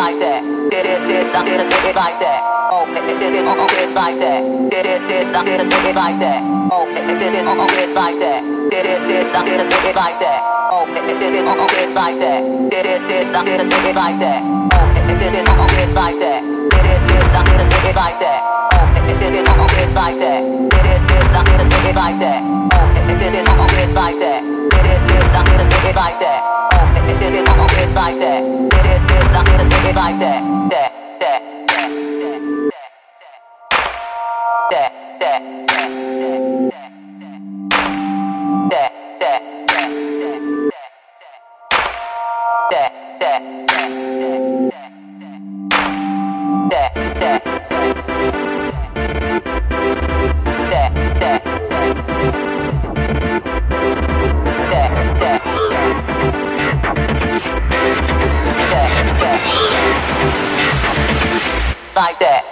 咲いて。ででデダデレデレ咲いて。オーケデデオーケ咲いてデレデダデレデレ咲いてオーケデデオーケ咲いてデレデダデレデレ咲いてオーケデデオーケ咲いてデレデダデレデレ咲いてオーケデデオーケ咲いてデレデダデレデレ咲いてオーケデデオーケ咲いてデレデダデレデレ咲いてオーケデデオーケ咲いてデレデダデレデレ咲いてオーケデデオーケ咲いて like that. like that.